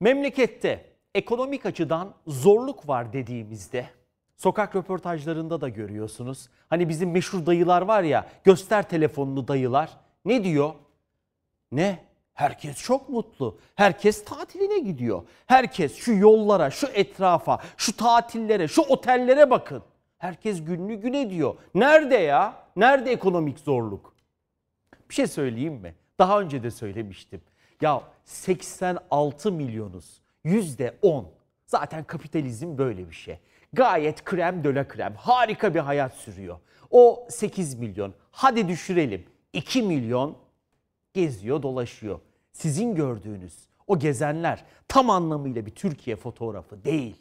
Memlekette ekonomik açıdan zorluk var dediğimizde sokak röportajlarında da görüyorsunuz. Hani bizim meşhur dayılar var ya göster telefonunu dayılar. Ne diyor? Ne? Herkes çok mutlu. Herkes tatiline gidiyor. Herkes şu yollara, şu etrafa, şu tatillere, şu otellere bakın. Herkes günlü güne diyor. Nerede ya? Nerede ekonomik zorluk? Bir şey söyleyeyim mi? Daha önce de söylemiştim. Ya 86 milyonuz. Yüzde 10. Zaten kapitalizm böyle bir şey. Gayet krem döle krem. Harika bir hayat sürüyor. O 8 milyon. Hadi düşürelim. 2 milyon geziyor dolaşıyor. Sizin gördüğünüz o gezenler tam anlamıyla bir Türkiye fotoğrafı değil.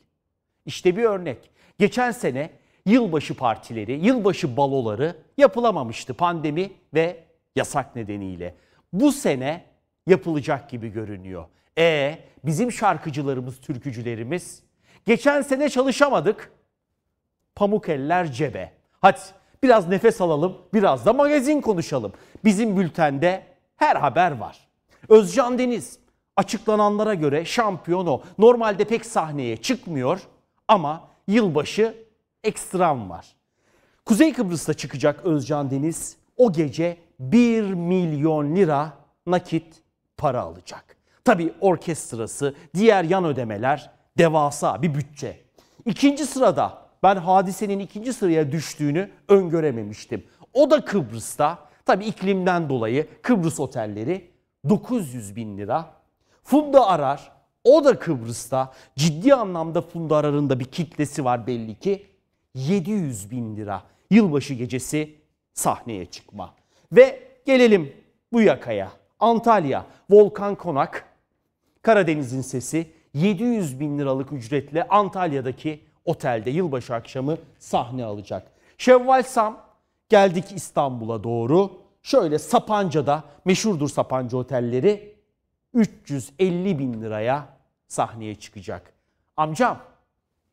İşte bir örnek. Geçen sene yılbaşı partileri, yılbaşı baloları yapılamamıştı pandemi ve yasak nedeniyle. Bu sene yapılacak gibi görünüyor. E bizim şarkıcılarımız, türkücülerimiz geçen sene çalışamadık. Pamuk eller cebe. Hadi biraz nefes alalım, biraz da magazin konuşalım. Bizim bültende her haber var. Özcan Deniz açıklananlara göre şampiyon o. Normalde pek sahneye çıkmıyor ama yılbaşı ekstram var. Kuzey Kıbrıs'ta çıkacak Özcan Deniz o gece 1 milyon lira nakit para alacak. Tabi orkestrası, diğer yan ödemeler devasa bir bütçe. İkinci sırada ben hadisenin ikinci sıraya düştüğünü öngörememiştim. O da Kıbrıs'ta. Tabi iklimden dolayı Kıbrıs otelleri 900 bin lira. Funda Arar o da Kıbrıs'ta ciddi anlamda Funda Arar'ın da bir kitlesi var belli ki. 700 bin lira yılbaşı gecesi sahneye çıkma. Ve gelelim bu yakaya. Antalya, Volkan Konak, Karadeniz'in sesi 700 bin liralık ücretle Antalya'daki otelde yılbaşı akşamı sahne alacak. Şevval Sam geldik İstanbul'a doğru. Şöyle Sapanca'da meşhurdur Sapanca otelleri 350 bin liraya sahneye çıkacak. Amcam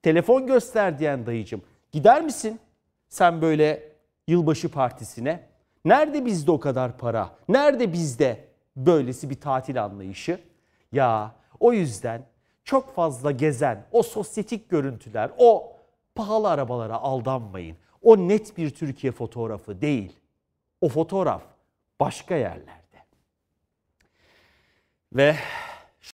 telefon göster diyen dayıcım gider misin sen böyle yılbaşı partisine? Nerede bizde o kadar para? Nerede bizde böylesi bir tatil anlayışı? Ya o yüzden çok fazla gezen, o sosyetik görüntüler, o pahalı arabalara aldanmayın. O net bir Türkiye fotoğrafı değil. O fotoğraf başka yerlerde. Ve